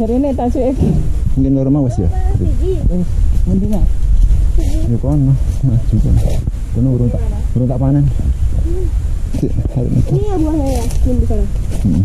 Rene tak cuek. Mungkin loro mau wis ya. Eh, mendingan. Ya kono, maju kan. Kono urung tak urung tak panen. Ini. Ya buahnya ya, yang di sana. Hmm.